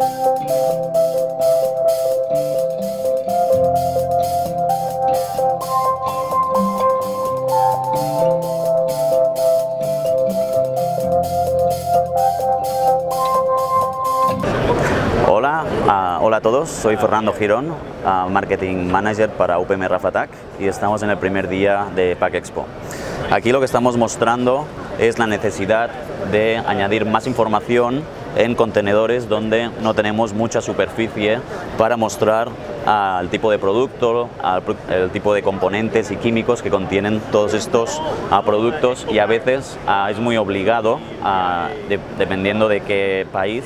Hola, ah, hola a todos, soy Fernando Girón, ah, Marketing Manager para UPM Rafatac y estamos en el primer día de Pack Expo. Aquí lo que estamos mostrando es la necesidad de añadir más información en contenedores donde no tenemos mucha superficie para mostrar al tipo de producto, al el tipo de componentes y químicos que contienen todos estos ah, productos y a veces ah, es muy obligado, ah, de- dependiendo de qué país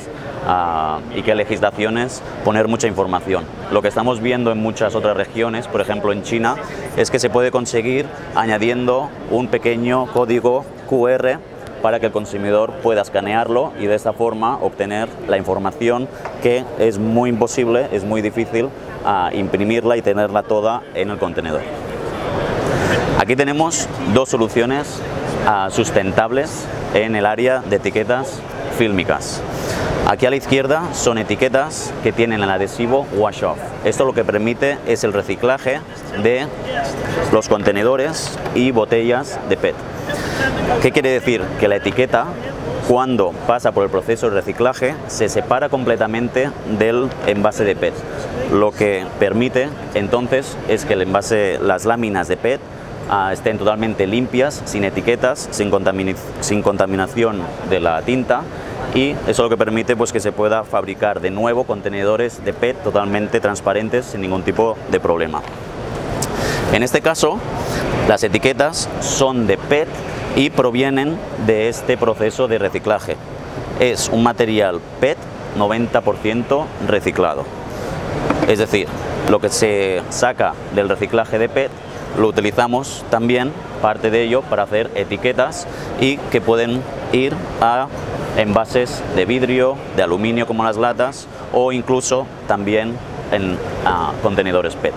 y qué legislaciones, poner mucha información. Lo que estamos viendo en muchas otras regiones, por ejemplo en China, es que se puede conseguir añadiendo un pequeño código QR para que el consumidor pueda escanearlo y de esta forma obtener la información que es muy imposible, es muy difícil ah, imprimirla y tenerla toda en el contenedor. Aquí tenemos dos soluciones ah, sustentables en el área de etiquetas fílmicas. Aquí a la izquierda son etiquetas que tienen el adhesivo wash off. Esto lo que permite es el reciclaje de los contenedores y botellas de PET. ¿Qué quiere decir? Que la etiqueta, cuando pasa por el proceso de reciclaje, se separa completamente del envase de PET. Lo que permite entonces es que el envase, las láminas de PET ah, estén totalmente limpias, sin etiquetas, sin, contaminación de la tinta y eso lo que permite pues, que se pueda fabricar de nuevo contenedores de PET totalmente transparentes sin ningún tipo de problema. En este caso, las etiquetas son de PET y provienen de este proceso de reciclaje. Es un material PET 90% reciclado. Es decir, lo que se saca del reciclaje de PET lo utilizamos también, parte de ello, para hacer etiquetas y que pueden ir a envases de vidrio, de aluminio como las latas o incluso también en contenedores PET.